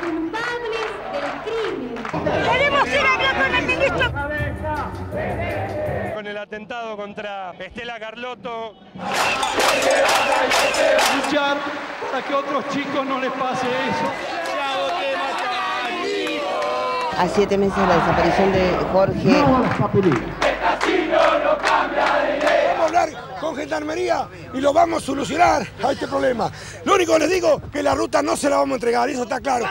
culpables del crimen. Queremos ir a hablar con el ministro. Con el atentado contra Estela Carlotto. Luchar para que a otros chicos no les pase eso. A siete meses de la desaparición de Jorge. A con Gendarmería y lo vamos a solucionar a este problema. Lo único que les digo que la ruta no se la vamos a entregar, eso está claro.